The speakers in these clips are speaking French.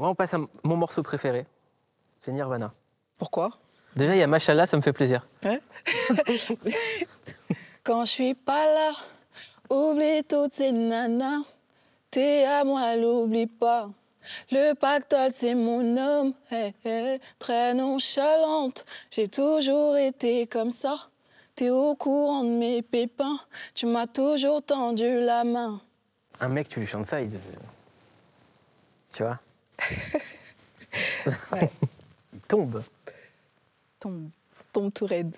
Moi, on passe à mon morceau préféré. C'est Nirvana. Pourquoi? Déjà, il y a Machallah, ça me fait plaisir. Quand je suis pas là, oublie toutes ces nanas. T'es à moi, l'oublie pas. Le pactole, c'est mon homme, hey, hey, très nonchalante. J'ai toujours été comme ça. T'es au courant de mes pépins. Tu m'as toujours tendu la main. Un mec, tu lui chantes ça, il. Tu vois? Ouais. Il tombe. Tombe, tombe tout raide.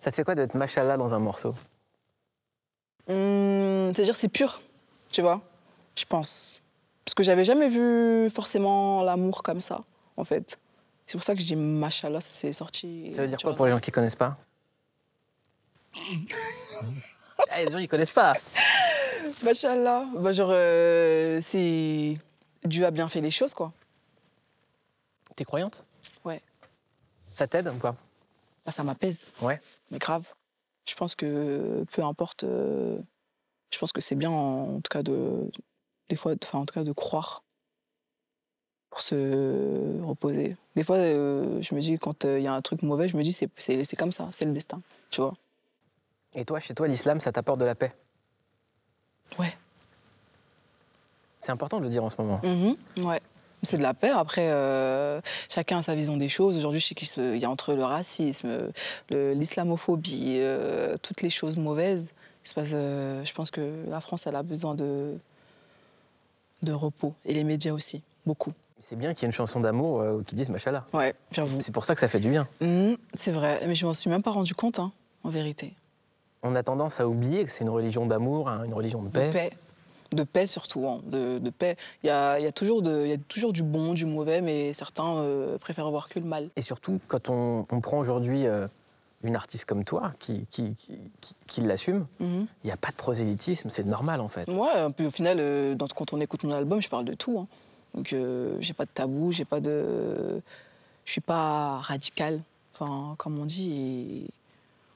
Ça te fait quoi d'être Machallah dans un morceau? Hum, C'est-à-dire, c'est pur, tu vois, je pense. Parce que j'avais jamais vu forcément l'amour comme ça, en fait. C'est pour ça que je dis machallah, ça s'est sorti. Ça veut dire quoi pour les gens qui connaissent pas? Ah, Les gens, ils connaissent pas. Machallah, bah, genre, euh, c'est. Dieu a bien fait les choses, quoi. T'es croyante? Ouais. Ça t'aide ou pas? Bah, ça m'apaise. Ouais. Mais grave. Je pense que peu importe. euh, je pense que c'est bien, en, tout cas, de. Des fois, enfin, en tout cas, de croire pour se reposer. Des fois, euh, je me dis, quand il y a un truc mauvais, je me dis, c'est comme ça, c'est le destin, tu vois. Et toi, chez toi, l'islam, ça t'apporte de la paix? Ouais. C'est important de le dire en ce moment. Mhm, ouais. C'est de la paix. Après, euh, chacun a sa vision des choses. Aujourd'hui, je sais qu'il y a entre le racisme, l'islamophobie, euh, toutes les choses mauvaises. Il se passe, euh, je pense que la France, elle a besoin de, de repos. Et les médias aussi, beaucoup. C'est bien qu'il y ait une chanson d'amour qui dise Machallah. Ouais, j'avoue. C'est pour ça que ça fait du bien. Mhm, c'est vrai, mais je m'en suis même pas rendu compte, hein, en vérité. On a tendance à oublier que c'est une religion d'amour, hein, une religion de paix. De paix. De paix surtout, hein, de, de paix. Il y a, il y, a toujours de- il y a toujours du bon, du mauvais, mais certains euh, préfèrent voir que le mal. Et surtout, quand on, on prend aujourd'hui euh, une artiste comme toi qui, qui, qui, qui- qui l'assume, Mhm. il n'y a pas de prosélytisme, c'est normal en fait. Ouais, peu, au final, euh, dans- quand on écoute mon album, je parle de tout. hein. Donc, j'ai pas de tabou, j'ai pas de. Je suis pas radicale, enfin, comme on dit. Et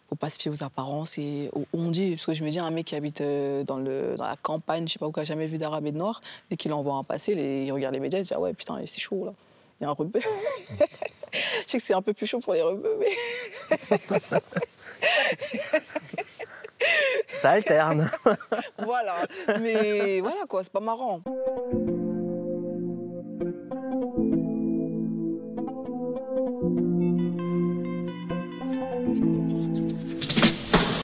faut pas se fier aux apparences et aux on dit. Parce que je me dis, un mec qui habite euh, dans, le, dans la campagne, je sais pas où, qui a jamais vu d'arabe et de noir, dès qu'il en voit un passer, les- il regarde les médias, il se dit, ah ouais, putain, c'est chaud là. Il y a un rebeu. je sais que c'est un peu plus chaud pour les rebeux, mais Ça alterne. voilà. Mais voilà quoi, c'est pas marrant.